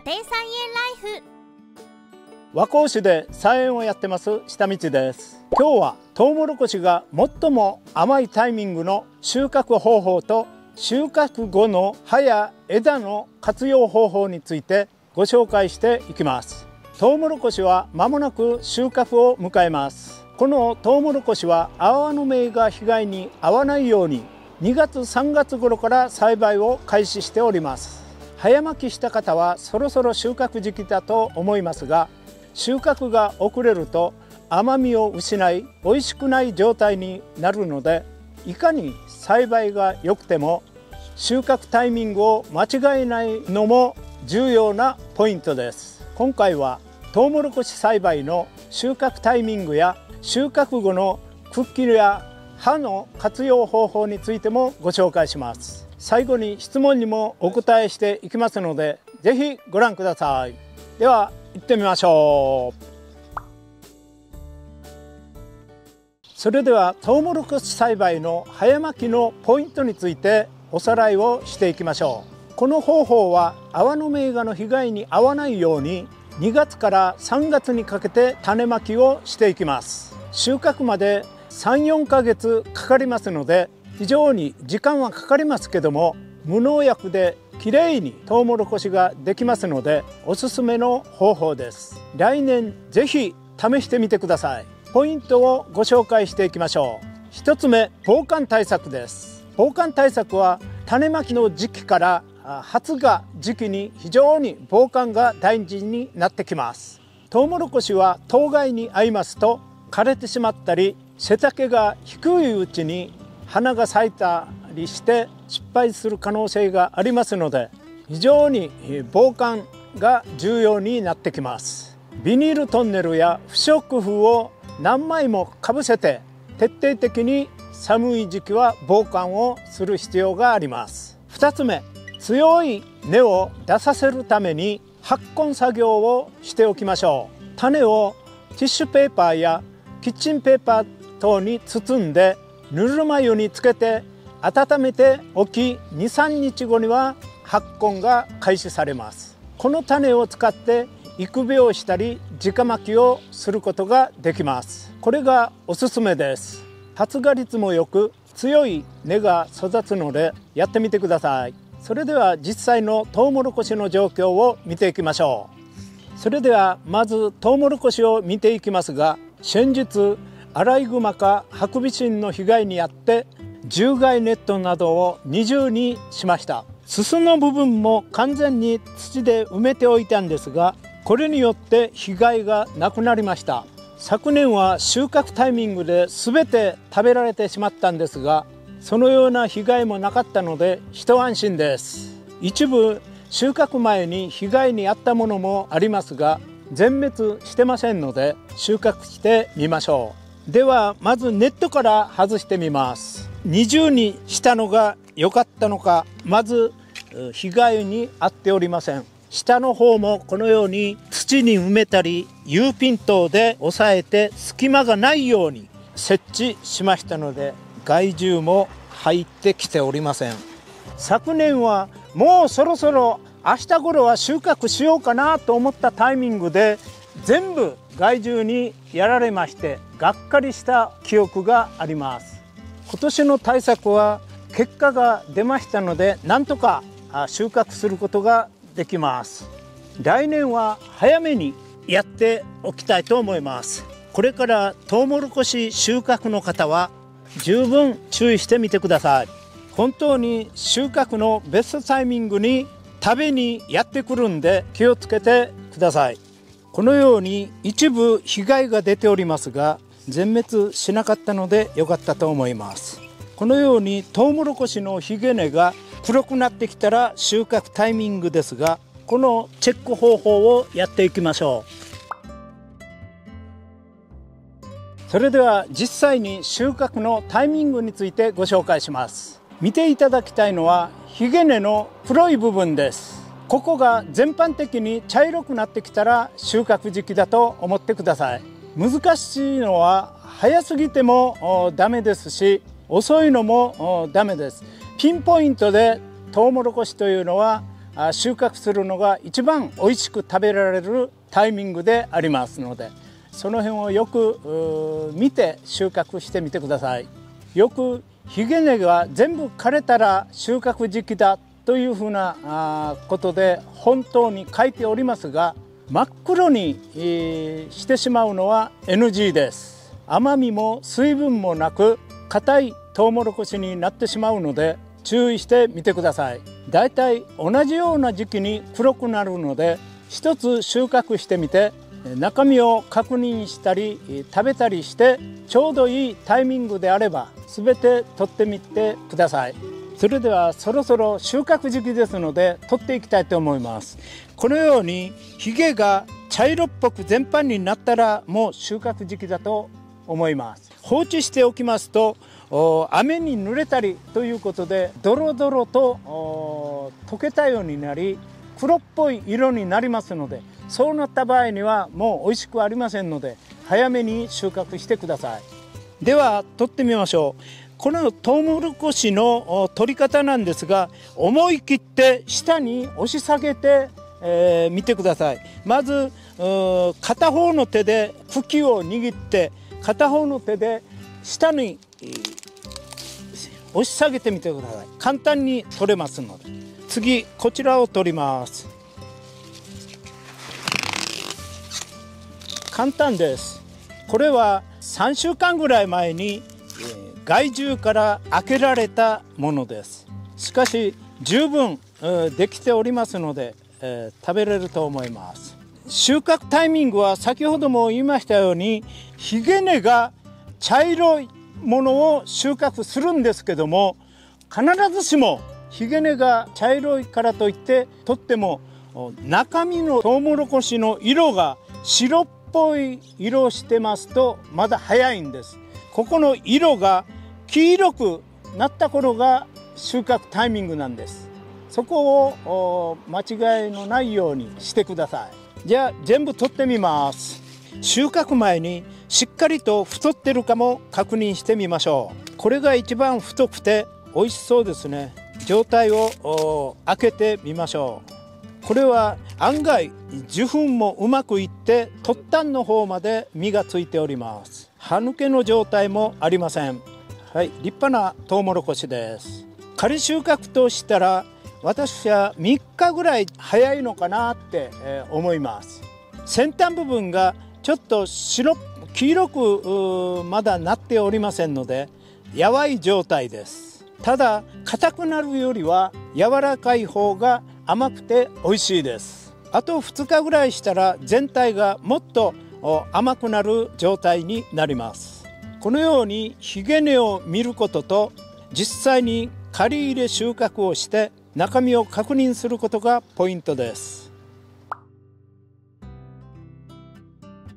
家庭菜園ライフ。和光市で菜園をやってます下道です。今日はトウモロコシが最も甘いタイミングの収穫方法と収穫後の葉や枝の活用方法についてご紹介していきます。トウモロコシは間もなく収穫を迎えます。このトウモロコシは泡の芽が被害に遭わないように2月3月頃から栽培を開始しております。早巻きした方はそろそろ収穫時期だと思いますが収穫が遅れると甘みを失い美味しくない状態になるのでいかに栽培が良くても収穫タイミングを間違えないのも重要なポイントです。今回はトウモロコシ栽培の収穫タイミングや収穫後の茎や葉の活用方法についてもご紹介します。最後に質問にもお答えしていきますのでぜひご覧ください。では行ってみましょう。それではトウモロコシ栽培の早巻きのポイントについておさらいをしていきましょう。この方法は泡の銘柄の被害に遭わないように2月から3月にかけて種まきをしていきます。収穫まで34ヶ月かかりますので非常に時間はかかりますけども無農薬できれいにトウモロコシができますのでおすすめの方法です。来年ぜひ試してみてください。ポイントをご紹介していきましょう。一つ目防寒対策です。防寒対策は種まきの時期から発芽時期に非常に防寒が大事になってきます。トウモロコシは当該に合いますと枯れてしまったり背丈が低いうちに花が咲いたりして失敗する可能性がありますので非常に防寒が重要になってきます。ビニールトンネルや不織布を何枚もかぶせて徹底的に寒い時期は防寒をする必要があります。2つ目強い根を出させるために発根作業をしておきましょう。種をティッシュペーパーやキッチンペーパー等に包んでぬるま湯につけて温めておき23日後には発根が開始されます。この種を使って育苗したり直巻きをすることができます。これがおすすめです。発芽率も良く強い根が育つのでやってみてください。それでは実際のトウモロコシの状況を見ていきましょう。それではまずトウモロコシを見ていきますが先日アライグマかハクビシンの被害に遭って獣害ネットなどを二重にしました。すすの部分も完全に土で埋めておいたんですがこれによって被害がなくなりました。昨年は収穫タイミングで全て食べられてしまったんですがそのような被害もなかったので一安心です。一部収穫前に被害に遭ったものもありますが全滅してませんので収穫してみましょう。ではまずネットから外してみます。二重にしたのが良かったのかまず被害に遭っておりません。下の方もこのように土に埋めたり U ピン等で押さえて隙間がないように設置しましたので害獣も入ってきておりません。昨年はもうそろそろ明日頃は収穫しようかなと思ったタイミングで全部害獣にやられましてがっかりした記憶があります。今年の対策は結果が出ましたのでなんとか収穫することができます。来年は早めにやっておきたいと思います。これからトウモロコシ収穫の方は十分注意してみてください。本当に収穫のベストタイミングに食べにやってくるんで気をつけてください。このように一部被害が出ておりますが全滅しなかったので良かったと思います。このようにトウモロコシのひげ根が黒くなってきたら収穫タイミングですがこのチェック方法をやっていきましょう。それでは実際に収穫のタイミングについてご紹介します。見ていただきたいのはひげ根の黒い部分です。ここが全般的に茶色くなってきたら収穫時期だと思ってください。難しいのは早すぎてもダメですし遅いのもダメです。ピンポイントでトウモロコシというのは収穫するのが一番美味しく食べられるタイミングでありますのでその辺をよく見て収穫してみてください。よくヒゲ根が全部枯れたら収穫時期だというふうなことで本当に書いておりますが真っ黒にしてしまうのは NG です。甘みも水分もなく硬いトウモロコシになってしまうので注意してみてください。だいたい同じような時期に黒くなるので一つ収穫してみて中身を確認したり食べたりしてちょうどいいタイミングであれば全て取ってみてください。それではそろそろ収穫時期ですので取っていきたいと思います。このようにヒゲが茶色っぽく全般になったらもう収穫時期だと思います。放置しておきますと雨に濡れたりということでドロドロと溶けたようになり黒っぽい色になりますのでそうなった場合にはもう美味しくありませんので早めに収穫してください。では取ってみましょう。このトウモロコシの取り方なんですが思い切って下に押し下げて、えー、見てください。まず片方の手で茎を握って片方の手で下に押し下げてみてください。簡単に取れますので。次こちらを取ります。簡単です。これは3週間ぐらい前に害獣から開けられたものです。しかし十分できておりますので、えー、食べれると思います。収穫タイミングは先ほども言いましたようにひげ根が茶色いものを収穫するんですけども必ずしもひげ根が茶色いからといってとっても中身のトウモロコシの色が白っぽい色をしてますとまだ早いんです。ここの色が黄色くなった頃が収穫タイミングなんです。そこを間違いのないようにしてください。じゃあ全部取ってみます。収穫前にしっかりと太ってるかも確認してみましょう。これが一番太くて美味しそうですね。状態を開けてみましょう。これは案外受粉もうまくいって突端の方まで実がついております。歯抜けの状態もありません。はい。立派なトウモロコシです。仮収穫としたら私は3日ぐらい早いのかなって思います。先端部分がちょっと白黄色くまだなっておりませんのでやわい状態です。ただ硬くなるよりは柔らかい方が甘くて美味しいです。あと2日ぐらいしたら全体がもっと甘くなる状態になります。このようにひげ根を見ることと実際に刈り入れ収穫をして中身を確認することがポイントです。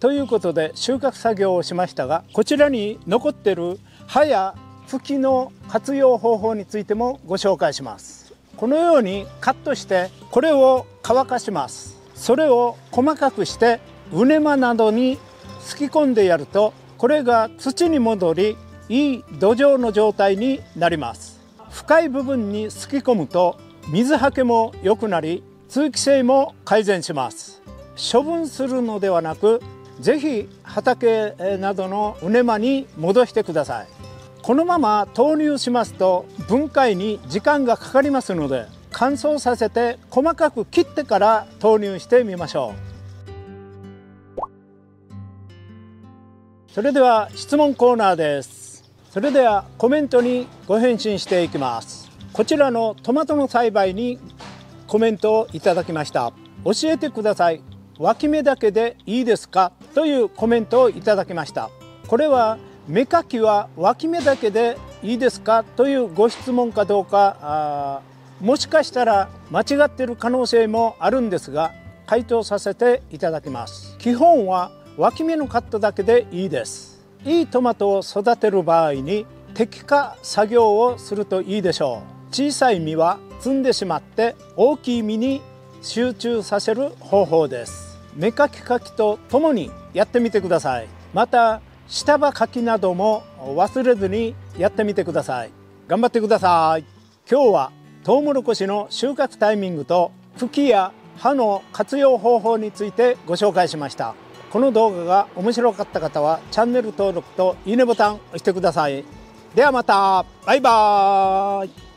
ということで収穫作業をしましたがこちらに残ってる葉や茎の活用方法についてもご紹介します。このようにカットしてこれを乾かします。それを細かくしてうねまなどにすき込んでやるとこれが土に戻りいい土壌の状態になります。深い部分にすき込むと水はけも良くなり通気性も改善します。処分するのではなくぜひ畑などのうねまに戻してください。このまま投入しますと分解に時間がかかりますので乾燥させて細かく切ってから投入してみましょう。それでは質問コーナーです。それではコメントにご返信していきます。こちらのトマトの栽培にコメントをいただきました。教えてください。脇芽だけでいいですか？というコメントをいただきました。これは芽かきは脇芽だけでいいですか？というご質問かどうかもしかしたら間違っている可能性もあるんですが回答させていただきます。基本は脇芽のカットだけでいいです。いいトマトを育てる場合に適化作業をするといいでしょう。小さい実は摘んでしまって大きい実に集中させる方法です。芽かきかきとともにやってみてください。また下葉かきなども忘れずにやってみてください。頑張ってください。今日はトウモロコシの収穫タイミングと茎や葉の活用方法についてご紹介しました。この動画が面白かった方はチャンネル登録といいねボタン押してください。ではまた。バイバーイ。